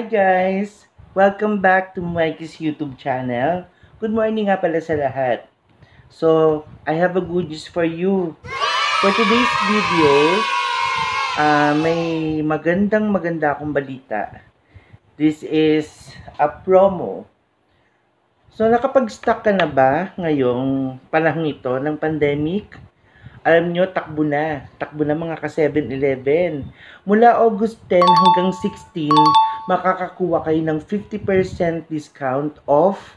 Hi guys! Welcome back to Mikey's YouTube channel. Good morning nga pala sa lahat. So, I have a good news for you. For today's video, uh, may magandang maganda akong balita. This is a promo. So, nakapag-stock ka na ba ngayong panahon ito ng pandemic? Alam nyo, takbo na. Takbo na mga ka-7-Eleven. Mula August 10 hanggang 16, makakakuha kayo ng 50% discount off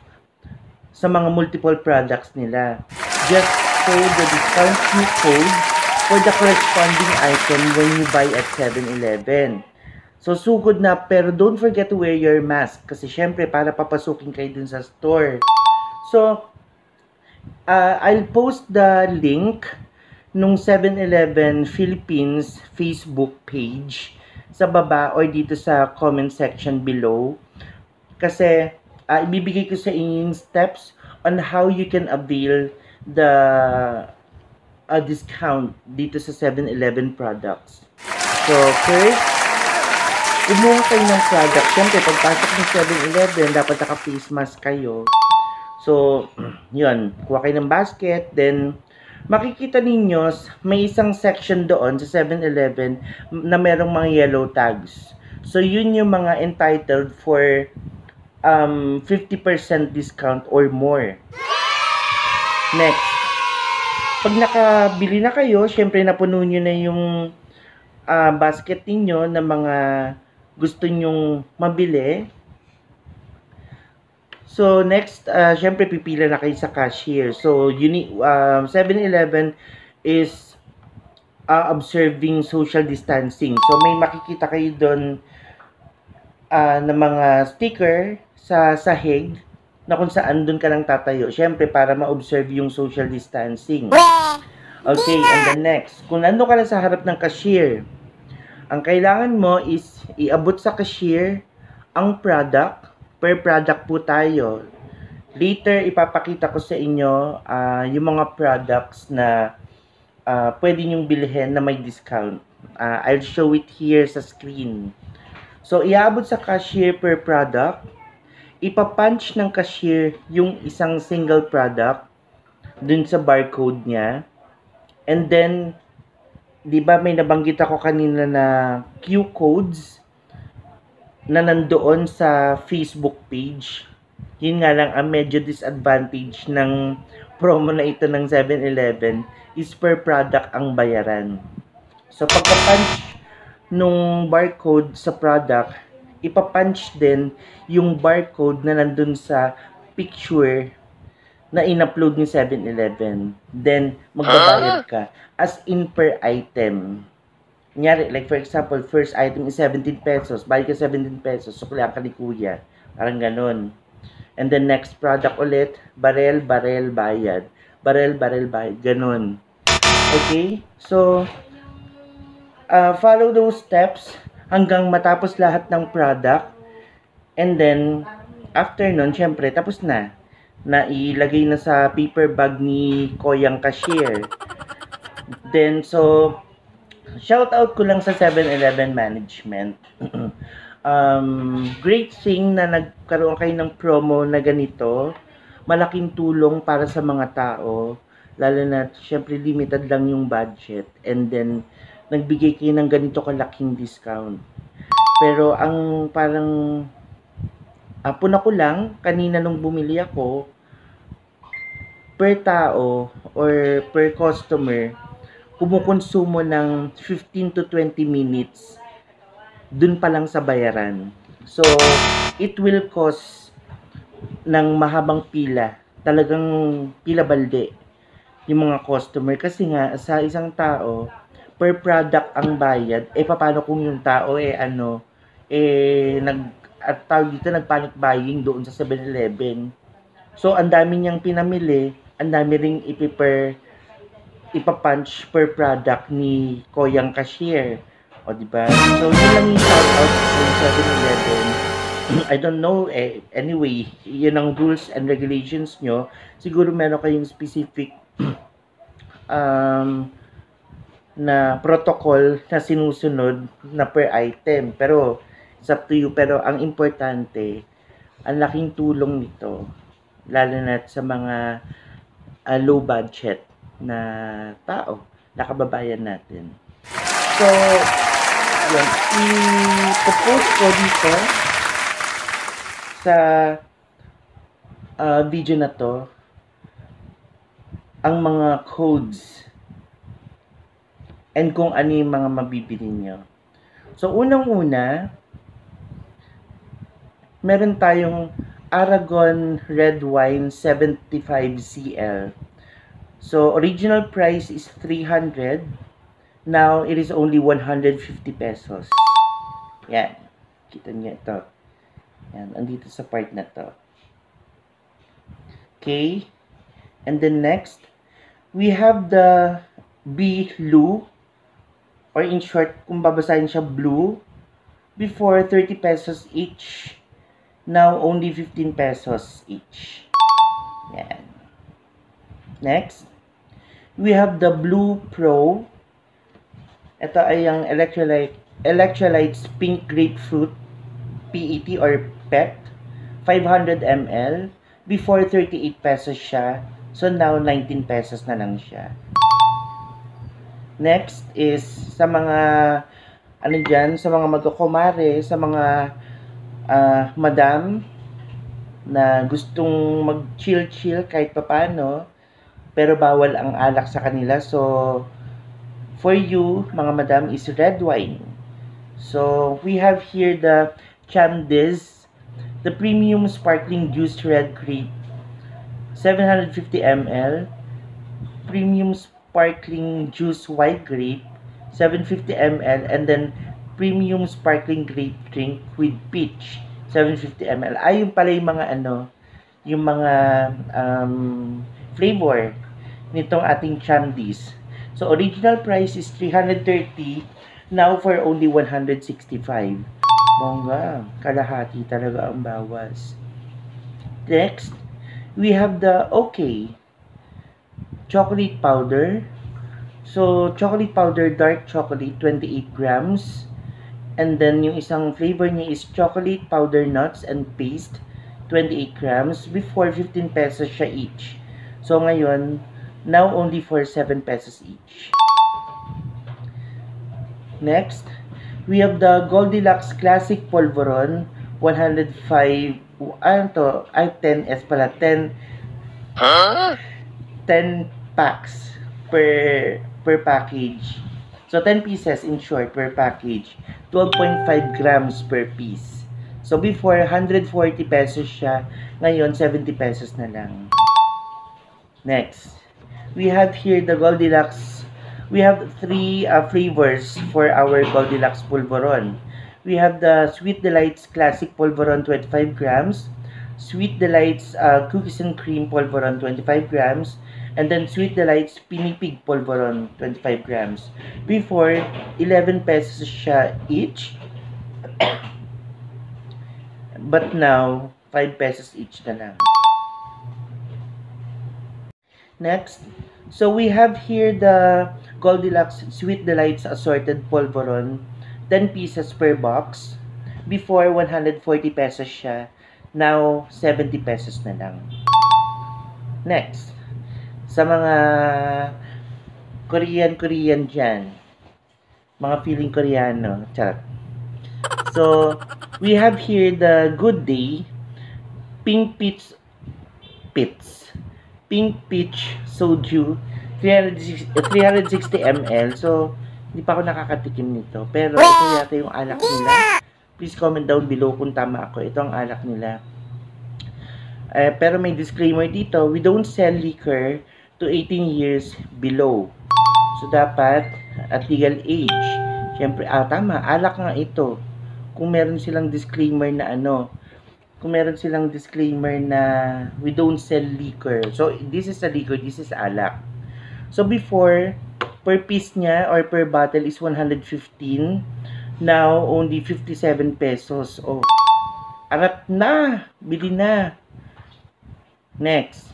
sa mga multiple products nila. Just code the discount code for the corresponding item when you buy at 7-Eleven. So, sugod na, pero don't forget to wear your mask kasi syempre para papasukin kayo dun sa store. So, uh, I'll post the link nung 7-Eleven Philippines Facebook page sa baba or dito sa comment section below. Kasi uh, ibibigay ko sa inyo yung steps on how you can avail the uh, discount dito sa 7-Eleven products. So, first, kumuha kayo ng product. Siyempre, pagpasok ng 7-Eleven, dapat naka-face mask kayo. So, yun, kuha kayo ng basket, then makikita ninyo may isang section doon sa 7-Eleven na merong mga yellow tags. So yun yung mga entitled for um, 50% discount or more. Next. Pag nakabili na kayo, syempre napuno nyo na yung uh, basket ninyo ng mga gusto nyong mabili. So, next, uh, syempre, pipila na kayo sa cashier. So, uni, um, 7-Eleven is uh, observing social distancing. So, may makikita kayo doon uh, ng mga sticker sa sahig na kung saan doon ka lang tatayo. Syempre, para ma-observe yung social distancing. Okay, and the next. Kung nando ka lang sa harap ng cashier, ang kailangan mo is iabot sa cashier ang product per product po tayo. Later, ipapakita ko sa inyo uh, yung mga products na uh, pwede nyong bilhin na may discount. Uh, I'll show it here sa screen. So, iabot sa cashier per product. Ipapunch ng cashier yung isang single product dun sa barcode niya. And then, di ba may nabanggit ako kanina na Q codes na nandoon sa Facebook page. Yun nga lang ang medyo disadvantage ng promo na ito ng 7-Eleven is per product ang bayaran. So pagka-punch nung barcode sa product, ipapunch din yung barcode na nandun sa picture na in-upload ni 7-Eleven. Then, magbabayad ka as in per item. Kunyari, like for example, first item is 17 pesos, bayad ka 17 pesos, sukla ka ni kuya. Parang ganun. And then next product ulit, barel, barel, bayad. Barel, barel, bayad. Ganun. Okay? So, uh, follow those steps hanggang matapos lahat ng product. And then, after nun, syempre, tapos na. Na ilagay na sa paper bag ni Koyang Cashier. Then, so, shout out ko lang sa 7-Eleven management. um, great thing na nagkaroon kayo ng promo na ganito. Malaking tulong para sa mga tao. Lalo na, syempre, limited lang yung budget. And then, nagbigay kayo ng ganito kalaking discount. Pero, ang parang, uh, puna ko lang, kanina nung bumili ako, per tao or per customer, kumukonsumo ng 15 to 20 minutes dun pa lang sa bayaran. So, it will cost ng mahabang pila, talagang pila balde yung mga customer. Kasi nga sa isang tao per product ang bayad. Eh paano kung yung tao eh ano eh nag at tawag dito nagpanic buying doon sa 7-Eleven so ang dami niyang pinamili ang dami ring ipiper ipapunch per product ni Koyang Cashier. O, di ba? So, yun lang yung shout out sa 7-Eleven. I don't know, eh, anyway, yun ang rules and regulations nyo. Siguro meron kayong specific um, na protocol na sinusunod na per item. Pero, It's up to you. Pero ang importante, ang laking tulong nito, lalo na sa mga uh, low budget na tao, na kababayan natin. So, yun, i-propose ko dito sa uh, video na to ang mga codes and kung ano yung mga mabibili nyo. So, unang-una, meron tayong Aragon Red Wine 75 CL. So, original price is 300. Now, it is only 150 pesos. Yan. Kita niyo ito. Yan. Andito sa part na to. Okay. And then next, we have the Blue or in short, kung babasahin siya blue, before 30 pesos each, now only 15 pesos each. Yan. Next, we have the Blue Pro. Ito ay ang electrolyte, electrolytes pink grapefruit PET or PET 500 ml. Before 38 pesos siya. So now 19 pesos na lang siya. Next is sa mga ano diyan, sa mga magkukumare, sa mga uh, madam na gustong mag-chill-chill kahit papano, pero bawal ang alak sa kanila. So, for you, mga madam, is red wine. So, we have here the Chamdiz, the premium sparkling juice red grape, 750 ml, premium sparkling juice white grape, 750 ml, and then premium sparkling grape drink with peach, 750 ml. Ay, yung pala yung mga ano, yung mga um, flavor nitong ating Chamdies. So, original price is 330, now for only 165. Bongga, kalahati talaga ang bawas. Next, we have the OK chocolate powder. So, chocolate powder, dark chocolate, 28 grams. And then, yung isang flavor niya is chocolate powder nuts and paste, 28 grams. Before, 15 pesos siya each. So, ngayon, now only for 7 pesos each. Next, we have the Goldilocks Classic Polvoron, 105, ano to, ay 10S pala, 10, huh? 10 packs per per package. So 10 pieces in short per package. 12.5 grams per piece. So before 140 pesos siya, ngayon 70 pesos na lang. Next, we have here the Goldilocks. We have three uh, flavors for our Goldilocks Pulveron. We have the Sweet Delights Classic Pulveron 25 grams, Sweet Delights uh, Cookies and Cream Pulveron 25 grams, And then Sweet Delights Pinipig Polvoron 25 grams. Before, 11 pesos siya each. But now, 5 pesos each na lang. Next, so we have here the Goldilocks Sweet Delights Assorted Polvoron. 10 pieces per box. Before, 140 pesos siya. Now, 70 pesos na lang. Next, sa mga Korean-Korean dyan. Mga feeling Koreano. Charot. So, we have here the Good Day Pink Peach Pits. Pink Peach Soju 360, 360 ml. So, hindi pa ako nakakatikim nito. Pero ito yata yung alak nila. Please comment down below kung tama ako. Ito ang alak nila. Uh, pero may disclaimer dito, we don't sell liquor to 18 years below. So, dapat at legal age. Siyempre, ah, tama, alak nga ito. Kung meron silang disclaimer na ano, kung meron silang disclaimer na we don't sell liquor. So, this is a liquor, this is alak. So, before, per piece niya or per bottle is 115. Now, only 57 pesos. Oh, arat na! Bili na! Next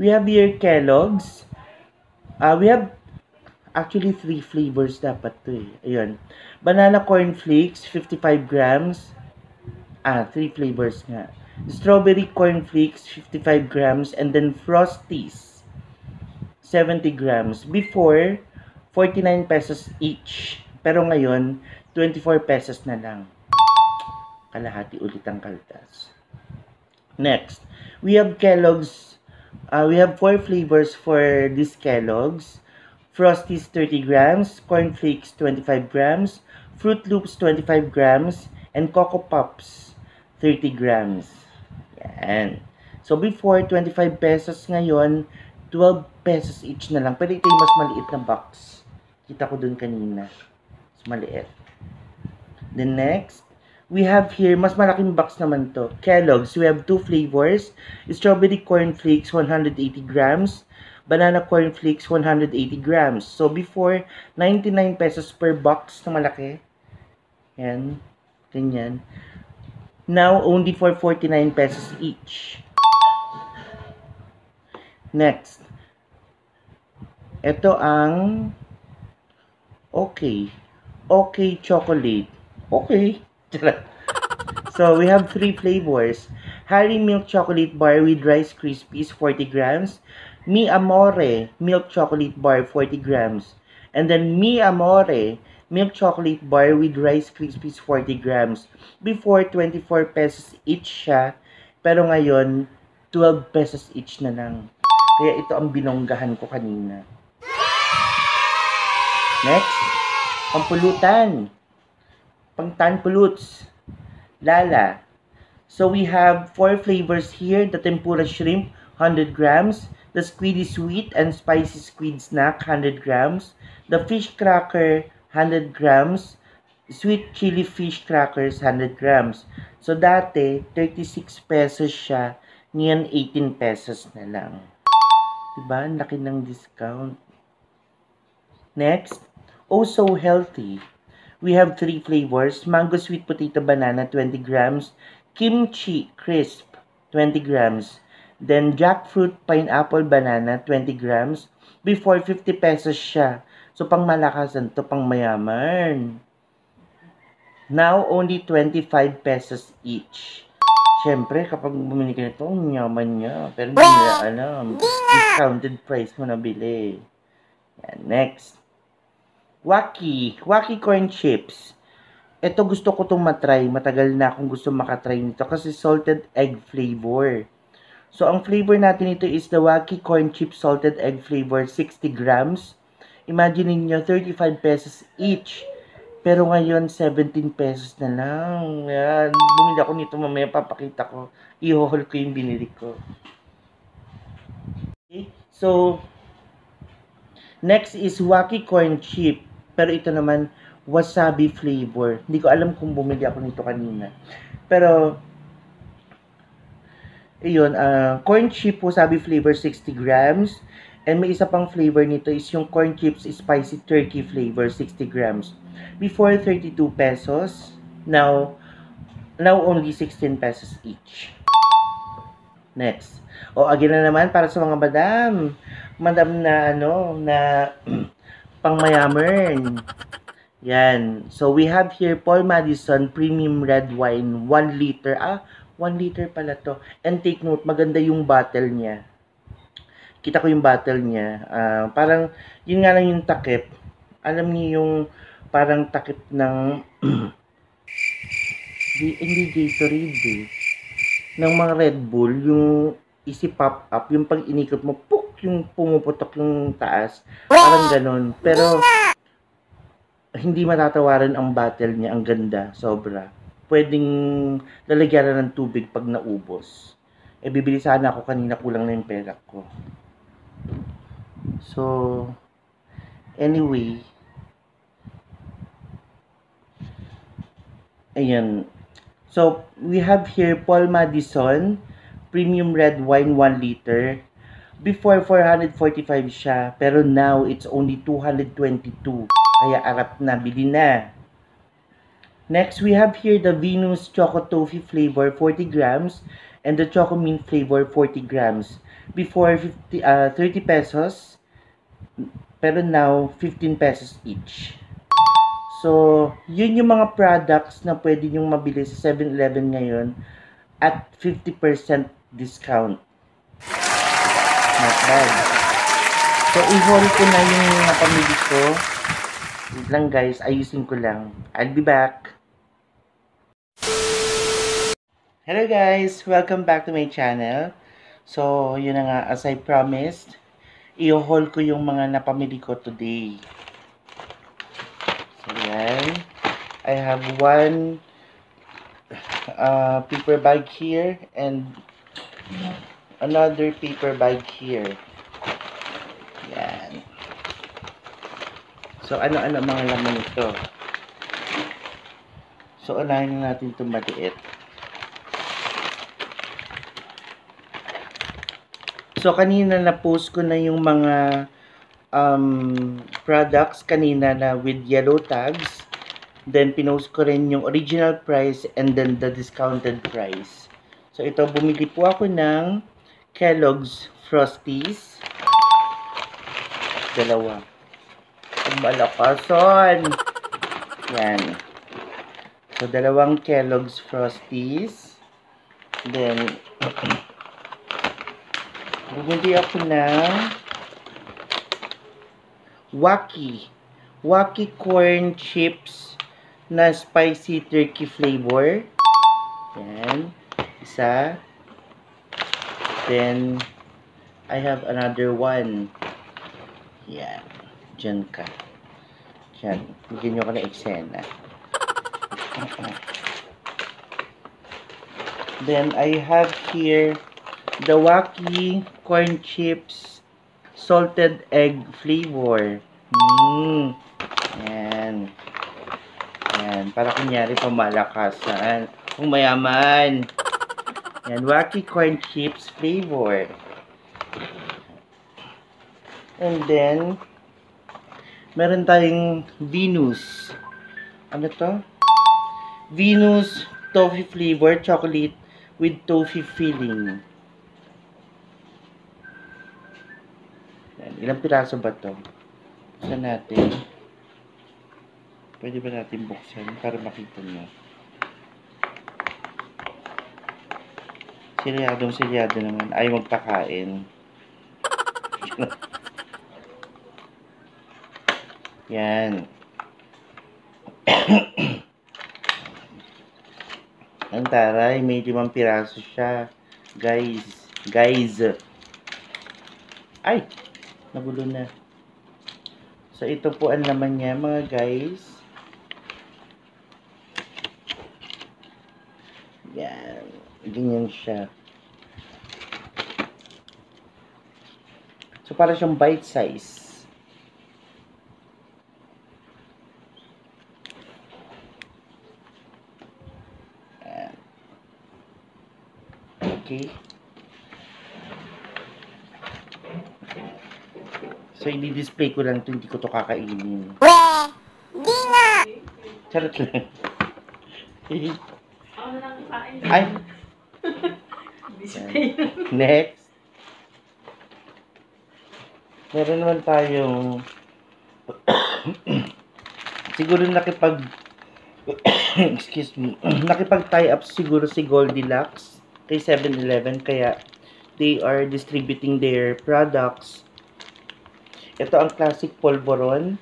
we have here Kellogg's. Uh, we have actually three flavors dapat to eh. Ayun. Banana corn flakes, 55 grams. Ah, three flavors nga. Strawberry cornflakes, 55 grams. And then Frosties, 70 grams. Before, 49 pesos each. Pero ngayon, 24 pesos na lang. Kalahati ulit ang kaltas. Next, we have Kellogg's. Uh, we have four flavors for this Kellogg's. Frosties 30 grams, Corn Flakes 25 grams, Fruit Loops 25 grams, and Coco Pops 30 grams. Yan. So before 25 pesos ngayon, 12 pesos each na lang. Pero ito yung mas maliit na box. Kita ko dun kanina. Mas maliit. The next, we have here, mas malaking box naman to. Kellogg's, we have two flavors. Strawberry corn flakes, 180 grams. Banana corn flakes, 180 grams. So, before, 99 pesos per box na malaki. Yan. Ganyan. Now, only for 49 pesos each. Next. Ito ang okay. Okay chocolate. Okay. so, we have three flavors. Harry Milk Chocolate Bar with Rice Krispies, 40 grams. Mi Amore Milk Chocolate Bar, 40 grams. And then Mi Amore Milk Chocolate Bar with Rice Krispies, 40 grams. Before, 24 pesos each siya. Pero ngayon, 12 pesos each na lang. Kaya ito ang binonggahan ko kanina. Next, pampulutan. Pangtan puluts. Lala. So we have four flavors here. The tempura shrimp, 100 grams. The squiddy sweet and spicy squid snack, 100 grams. The fish cracker, 100 grams. Sweet chili fish crackers, 100 grams. So dati, 36 pesos siya. Ngayon, 18 pesos na lang. Diba? Ang laki ng discount. Next, also healthy. We have three flavors. Mango sweet potato banana, 20 grams. Kimchi crisp, 20 grams. Then jackfruit pineapple banana, 20 grams. Before, 50 pesos siya. So, pang malakasan to, pang mayaman. Now, only 25 pesos each. Siyempre, kapag bumili ka nito, ang yaman niya. Pero hindi nila alam. Discounted price mo nabili. Yan, next. Waki. Waki corn chips. Ito gusto ko itong matry. Matagal na akong gusto makatry nito kasi salted egg flavor. So, ang flavor natin ito is the Waki corn chip salted egg flavor, 60 grams. Imagine niyo 35 pesos each. Pero ngayon, 17 pesos na lang. Yan. Bumili ako nito mamaya, papakita ko. I-haul ko yung binili ko. Okay. So, next is Waki Corn Chip. Pero ito naman, wasabi flavor. Hindi ko alam kung bumili ako nito kanina. Pero, ayun, uh, corn chip wasabi flavor 60 grams. And may isa pang flavor nito is yung corn chips spicy turkey flavor 60 grams. Before 32 pesos, now now only 16 pesos each. Next. O again na naman para sa mga madam. Madam na ano na pangmayaman. Yan. So we have here Paul Madison Premium Red Wine 1 liter. Ah, 1 liter pala to. And take note, maganda yung bottle niya kita ko yung battle niya. Uh, parang, yun nga lang yung takip. Alam niyo yung parang takip ng di, hindi Gatorade eh. Ng mga Red Bull, yung isi pop up, yung pag inikot mo, puk, yung pumuputok yung taas. Parang ganon. Pero, hindi matatawaran ang battle niya. Ang ganda. Sobra. Pwedeng lalagyan ng tubig pag naubos. Eh, bibili sana ako kanina kulang na yung pera ko. So, anyway, ayan. So, we have here Paul Madison, premium red wine 1 liter. Before 445 siya, pero now it's only 222. Kaya arap na, bili na. Next, we have here the Venus Choco Toffee flavor 40 grams and the Choco Mint flavor 40 grams. Before 50, uh, 30 pesos, pero now 15 pesos each. So, yun yung mga products na pwede nyong mabili sa 7-Eleven ngayon at 50% discount. Not bad. So, i-haul ko na yung napamili ko. Wait lang guys, ayusin ko lang. I'll be back. Hello guys! Welcome back to my channel. So, yun na nga, as I promised, i-haul ko yung mga napamili ko today. So, yan. I have one uh, paper bag here and another paper bag here. Yan. So, ano-ano mga laman ito? So, unahin na natin itong maliit. So, kanina na-post ko na yung mga um, products kanina na with yellow tags. Then, pinost ko rin yung original price and then the discounted price. So, ito, bumili po ako ng Kellogg's Frosties. Dalawa. Malakason! Yan. So, dalawang Kellogg's Frosties. Then, bumili ako ng Wacky. Wacky corn chips na spicy turkey flavor. Yan. Isa. Then, I have another one. Yan. Diyan ka. Diyan. Bigyan nyo ko na eksena. Then, I have here the Wacky corn chips salted egg flavor. Mm. Yan. Yan. Para kunyari pamalakasan. Kung mayaman. Yan. Wacky corn chips flavor. And then, meron tayong Venus. Ano to? Venus toffee flavor chocolate with toffee filling. Yan. Ilang piraso ba to? Buksan natin. Pwede ba natin buksan para makita nyo? Silyadong silyado naman. Ay magpakain. Yan. Ang taray, may limang piraso siya. Guys. Guys. Ay! Nagulo na. So, ito po ang naman niya, mga guys. Yan. Ganyan siya. So, para siyang bite size. Yan. Okay. So, i-display ko lang ito. Hindi ko to kakainin. We, di nga. Charot lang. Ako na lang kain. Ay, Display. next. Meron naman tayong siguro nakipag excuse me nakipag tie up siguro si Goldilocks kay 7-Eleven kaya they are distributing their products ito ang classic polvoron.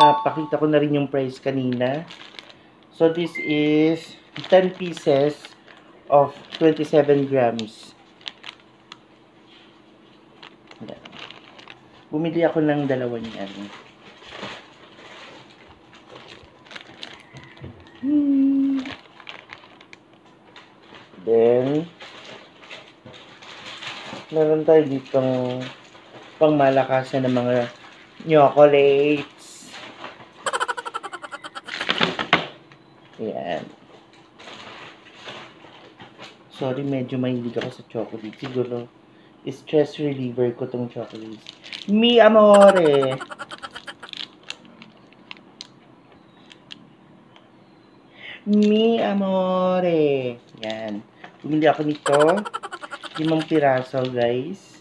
Napakita ko na rin yung price kanina. So this is 10 pieces of 27 grams. Bumili ako ng dalawa niyan. Hmm. Then, meron tayo ditong pangmalakasan ng mga chocolates. Yan. Sorry, medyo mahilig ako sa chocolate. Siguro, stress reliever ko tong chocolates. Mi amore! Mi amore. Yan. Bumili ako nito. Limang piraso, guys.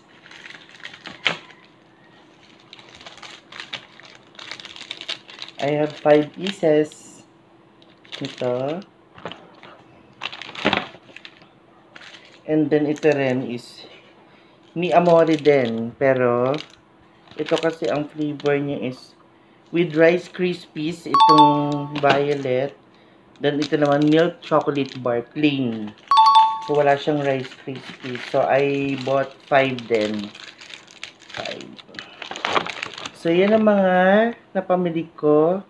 I have five pieces. Ito. And then ito rin is ni Amore din. Pero, ito kasi ang flavor niya is with Rice Krispies, itong violet. Then ito naman milk chocolate bar, plain. So wala siyang Rice Krispies. So I bought 5 din. 5. So yan ang mga napamili ko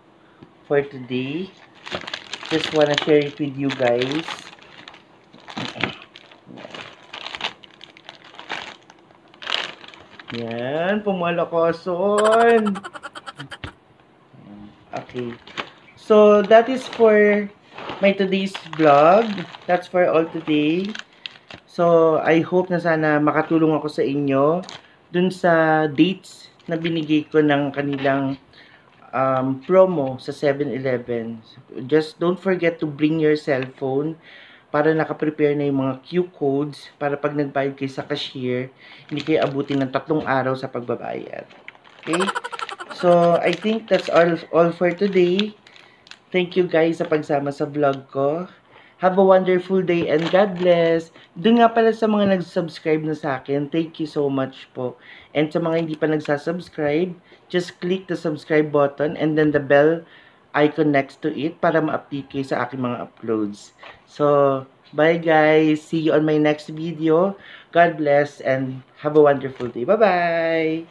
for today. Just wanna share it with you guys. Yan, pumalakoson. Okay. So, that is for my today's vlog. That's for all today. So, I hope na sana makatulong ako sa inyo dun sa dates na binigay ko ng kanilang um, promo sa 7-Eleven. Just don't forget to bring your cellphone para nakaprepare na yung mga Q codes para pag nagbayad kayo sa cashier, hindi kayo abutin ng tatlong araw sa pagbabayad. Okay? So, I think that's all, all for today. Thank you guys sa pagsama sa vlog ko. Have a wonderful day and God bless. Doon nga pala sa mga nag-subscribe na sa akin, thank you so much po. And sa mga hindi pa nagsasubscribe, just click the subscribe button and then the bell icon next to it para ma-update kayo sa aking mga uploads. So, bye guys. See you on my next video. God bless and have a wonderful day. Bye-bye!